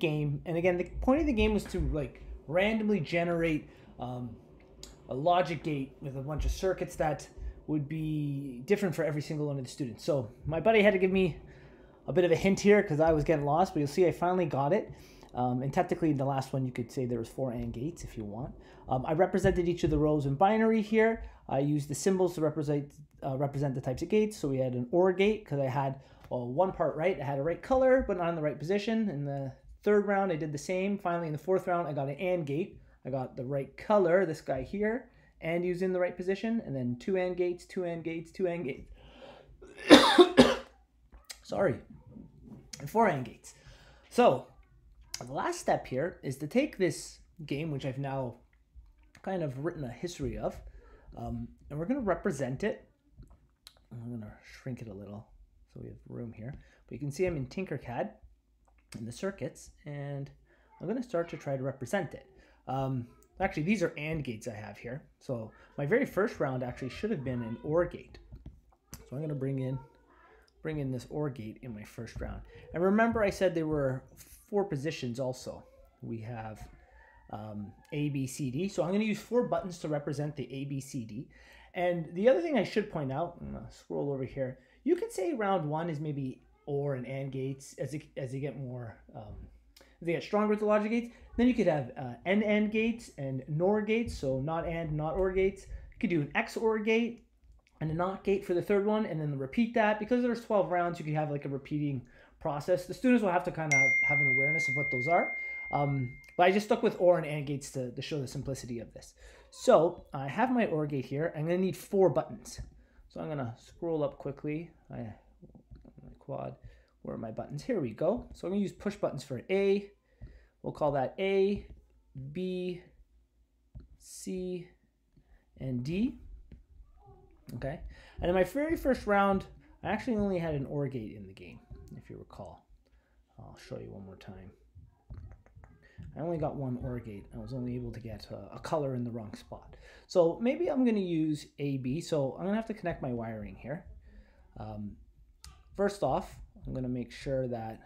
game, and again, the point of the game was to like randomly generate um, a logic gate with a bunch of circuits that would be different for every single one of the students. So my buddy had to give me a bit of a hint here because I was getting lost, but you'll see I finally got it. Um, and technically, in the last one, you could say there was four AND gates if you want. Um, I represented each of the rows in binary here. I used the symbols to represent uh, represent the types of gates. So we had an OR gate because I had well, one part right. I had a right color, but not in the right position. and the third round, I did the same. Finally, in the fourth round, I got an AND gate. I got the right color, this guy here, and he was in the right position. And then two AND gates, two AND gates, two AND gates. Sorry. And four AND gates. So the last step here is to take this game, which I've now kind of written a history of, um, and we're going to represent it. I'm going to shrink it a little so we have room here. But you can see I'm in Tinkercad in the circuits, and I'm going to start to try to represent it. Um, actually, these are AND gates I have here. So my very first round actually should have been an OR gate. So I'm going to bring in bring in this OR gate in my first round. And remember I said there were four positions also. We have um, A, B, C, D. So I'm going to use four buttons to represent the A, B, C, D. And the other thing I should point out, scroll over here, you could say round one is maybe OR and AND gates as, it, as they get more, um, as they get stronger with the logic gates. Then you could have uh, N AND gates and NOR gates, so not AND, not OR gates. You could do an XOR gate, and a NOT gate for the third one, and then repeat that. Because there's 12 rounds, you could have like a repeating process. The students will have to kind of have an awareness of what those are. Um, but I just stuck with OR and AND gates to, to show the simplicity of this. So I have my OR gate here. I'm going to need four buttons. So I'm going to scroll up quickly. I, quad, where are my buttons? Here we go. So I'm to use push buttons for A. We'll call that A, B, C, and D. Okay. And in my very first round, I actually only had an OR gate in the game, if you recall. I'll show you one more time. I only got one OR gate. I was only able to get a, a color in the wrong spot. So maybe I'm going to use AB. So I'm going to have to connect my wiring here. Um, first off, I'm going to make sure that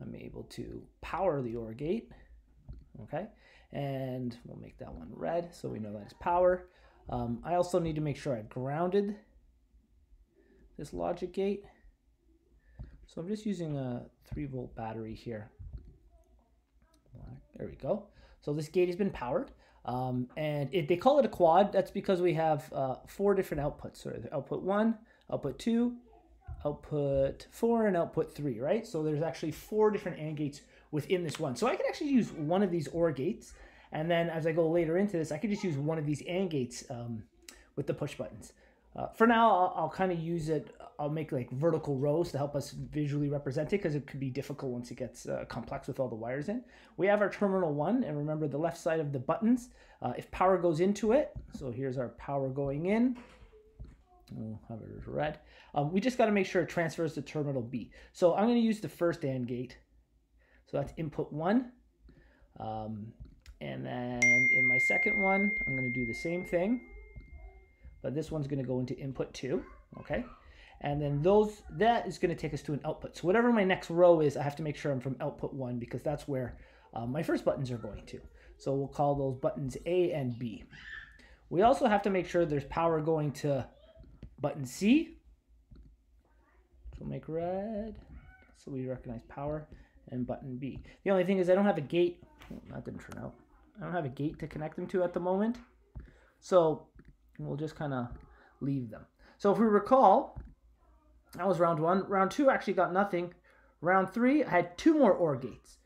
I'm able to power the OR gate. Okay. And we'll make that one red so we know that it's power. Um, I also need to make sure I've grounded this logic gate. So I'm just using a 3 volt battery here. There we go. So this gate has been powered. Um, and it, they call it a quad. That's because we have uh, four different outputs. So output 1, output 2, output 4, and output 3, right? So there's actually four different AND gates within this one. So I can actually use one of these OR gates and then as I go later into this, I could just use one of these AND gates um, with the push buttons. Uh, for now, I'll, I'll kind of use it. I'll make like vertical rows to help us visually represent it because it could be difficult once it gets uh, complex with all the wires in. We have our terminal one, and remember the left side of the buttons. Uh, if power goes into it, so here's our power going in. Have it red. Um, we just got to make sure it transfers to terminal B. So I'm going to use the first AND gate. So that's input one. Um, and then in my second one, I'm going to do the same thing. But this one's going to go into input 2, okay? And then those that is going to take us to an output. So whatever my next row is, I have to make sure I'm from output 1 because that's where uh, my first buttons are going to. So we'll call those buttons A and B. We also have to make sure there's power going to button C. We'll make red. So we recognize power and button B. The only thing is I don't have a gate. That didn't turn out. I don't have a gate to connect them to at the moment. So we'll just kind of leave them. So if we recall, that was round one. Round two actually got nothing. Round three, I had two more OR gates.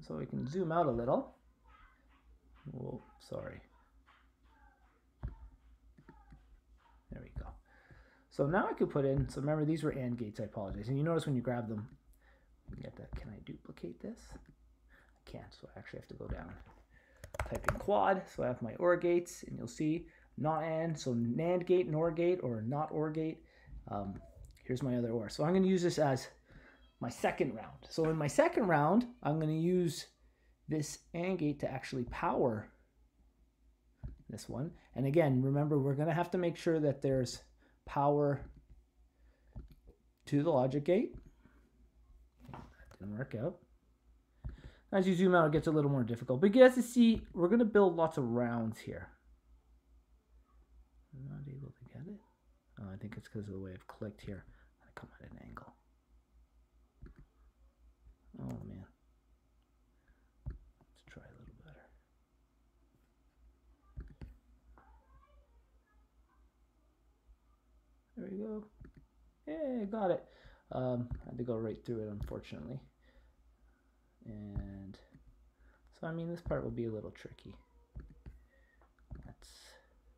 So we can zoom out a little. Oh, sorry. There we go. So now I could put in, so remember these were AND gates, I apologize. And you notice when you grab them, you get that, can I duplicate this? I can't, so I actually have to go down. Type in quad, so I have my OR gates, and you'll see not AND, so NAND gate, NOR gate, or not OR gate. Um, here's my other OR. So I'm going to use this as my second round. So in my second round, I'm going to use this AND gate to actually power this one. And again, remember, we're going to have to make sure that there's power to the logic gate. Didn't work out. As you zoom out, it gets a little more difficult. But as you see, we're going to build lots of rounds here. I'm not able to get it. Oh, I think it's because of the way I've clicked here. I come at an angle. Oh, man. Let's try a little better. There we go. Hey, got it. Um, I had to go right through it, unfortunately. And so, I mean, this part will be a little tricky. Let's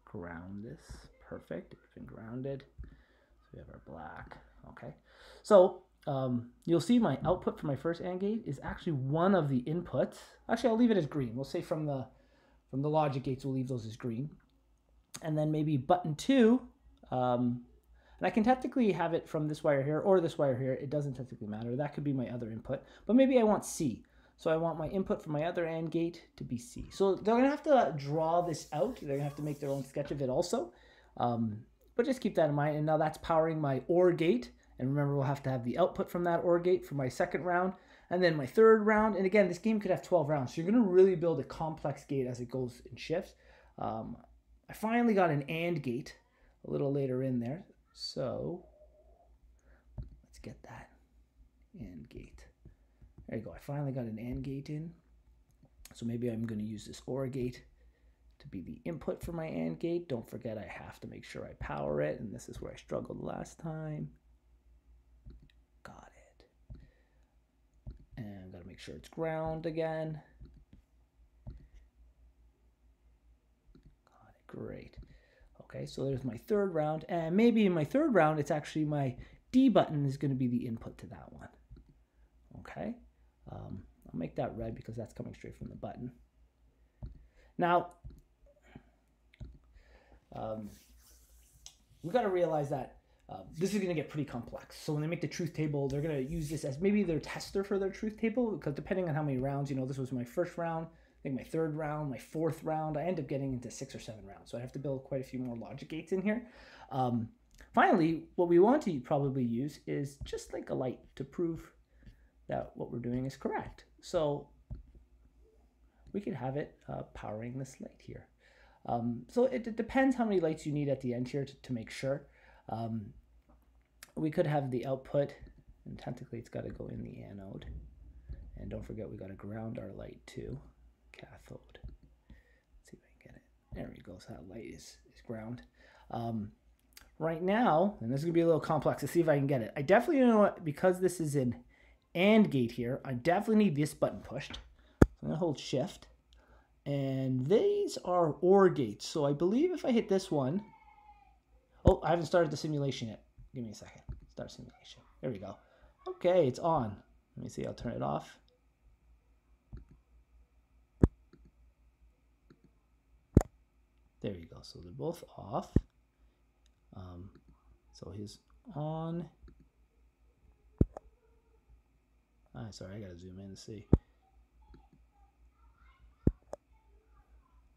ground this. Perfect. It's been grounded. So we have our black. Okay. So um, you'll see my output for my first AND gate is actually one of the inputs. Actually, I'll leave it as green. We'll say from the from the logic gates, we'll leave those as green. And then maybe button two, um, and I can technically have it from this wire here or this wire here. It doesn't technically matter. That could be my other input. But maybe I want C. So I want my input from my other AND gate to be C. So they're going to have to draw this out. They're going to have to make their own sketch of it also. Um, but just keep that in mind. And now that's powering my OR gate. And remember, we'll have to have the output from that OR gate for my second round. And then my third round. And again, this game could have 12 rounds. So you're going to really build a complex gate as it goes and shifts. Um, I finally got an AND gate a little later in there. So let's get that AND gate. There you go. I finally got an AND gate in. So maybe I'm going to use this OR gate to be the input for my AND gate. Don't forget I have to make sure I power it. And this is where I struggled last time. Got it. And I've got to make sure it's ground again. Got it. Great. Okay, so there's my third round. And maybe in my third round, it's actually my D button is going to be the input to that one. Okay, um, I'll make that red because that's coming straight from the button. Now, um, we've got to realize that uh, this is going to get pretty complex. So when they make the truth table, they're going to use this as maybe their tester for their truth table because depending on how many rounds, you know, this was my first round, think my third round, my fourth round, I end up getting into six or seven rounds. So I have to build quite a few more logic gates in here. Um, finally, what we want to probably use is just like a light to prove that what we're doing is correct. So we could have it uh, powering this light here. Um, so it, it, depends how many lights you need at the end here to, to make sure. Um, we could have the output, and technically it's got to go in the anode. And don't forget we got to ground our light too cathode. Let's see if I can get it. There we go. So that light is, is ground. Um, right now, and this is going to be a little complex. Let's see if I can get it. I definitely know what, because this is an AND gate here, I definitely need this button pushed. So I'm going to hold shift. And these are OR gates. So I believe if I hit this one, oh, I haven't started the simulation yet. Give me a second. Start simulation. There we go. Okay, it's on. Let me see. I'll turn it off. There you go. So they're both off. Um, so he's on. Ah, sorry, I gotta zoom in to see.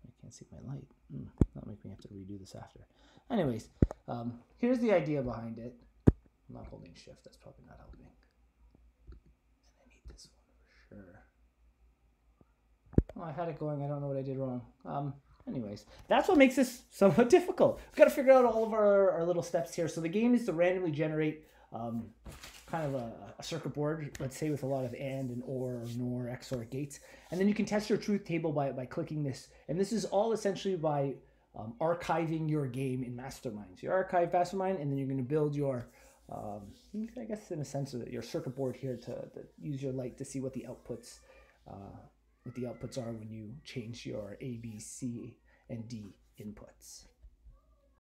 I can't see my light. Mm, that'll make me have to redo this after. Anyways, um, here's the idea behind it. I'm not holding shift. That's probably not helping. And I need this one for sure. Oh, I had it going. I don't know what I did wrong. Um, anyways, that's what makes this somewhat difficult. We've got to figure out all of our, our little steps here. So the game is to randomly generate um, kind of a, a, circuit board, let's say with a lot of AND and OR or NOR, XOR gates. And then you can test your truth table by, by clicking this. And this is all essentially by um, archiving your game in Mastermind. So you archive Mastermind and then you're going to build your, um, I guess in a sense, of your circuit board here to, to, use your light to see what the outputs uh, what the outputs are when you change your A, B, C, and D inputs.